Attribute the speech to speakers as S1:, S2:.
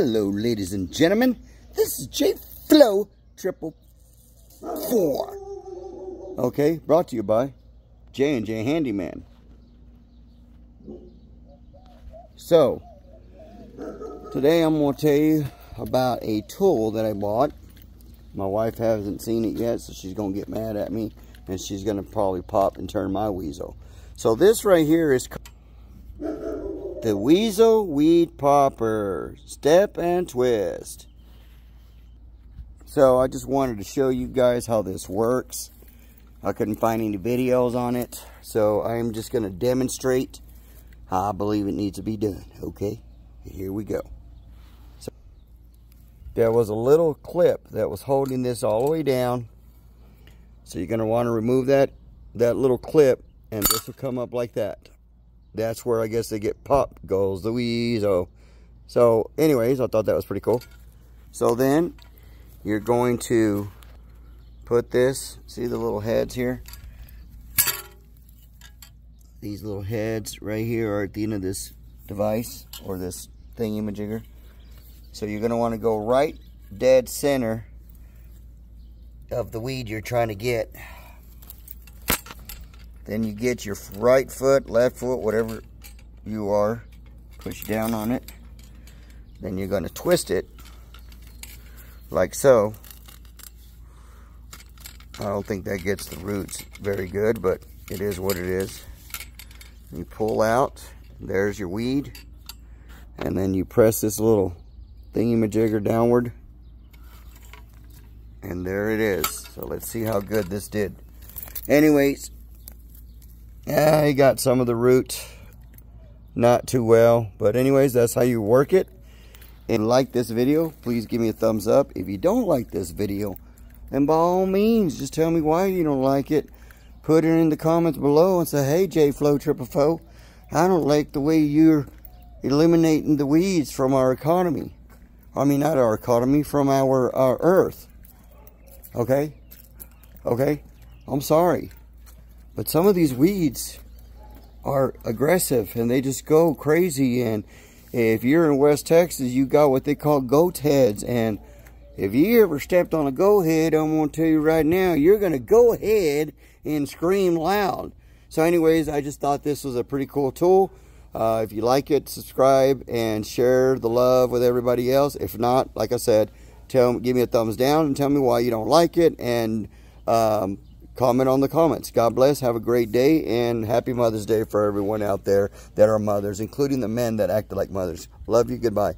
S1: Hello, ladies and gentlemen. This is J Flow Triple Four. Okay, brought to you by J and J Handyman. So, today I'm to tell you about a tool that I bought. My wife hasn't seen it yet, so she's going to get mad at me, and she's going to probably pop and turn my weasel. So this right here is the Weasel Weed Popper. Step and twist. So I just wanted to show you guys how this works. I couldn't find any videos on it. So I'm just going to demonstrate how I believe it needs to be done. Okay, here we go. So there was a little clip that was holding this all the way down. So you're going to want to remove that, that little clip and this will come up like that that's where I guess they get pop goes the weasel. So anyways, I thought that was pretty cool. So then you're going to put this, see the little heads here? These little heads right here are at the end of this device or this thingy majigger. So you're gonna wanna go right dead center of the weed you're trying to get. Then you get your right foot, left foot, whatever you are, push down on it. Then you're going to twist it like so. I don't think that gets the roots very good, but it is what it is. You pull out, there's your weed, and then you press this little thingy-majigger downward, and there it is. So let's see how good this did. Anyways, yeah, I got some of the root not too well. But anyways, that's how you work it. And like this video, please give me a thumbs up. If you don't like this video, then by all means, just tell me why you don't like it. Put it in the comments below and say, hey, J Flow Triple Four, I don't like the way you're eliminating the weeds from our economy. I mean, not our economy, from our, our earth. Okay? Okay? I'm sorry. But some of these weeds are aggressive and they just go crazy. And if you're in West Texas, you got what they call goat heads. And if you ever stepped on a goat head, I'm going to tell you right now, you're going to go ahead and scream loud. So anyways, I just thought this was a pretty cool tool. Uh, if you like it, subscribe and share the love with everybody else. If not, like I said, tell give me a thumbs down and tell me why you don't like it. And um, comment on the comments. God bless. Have a great day and happy Mother's Day for everyone out there that are mothers, including the men that act like mothers. Love you. Goodbye.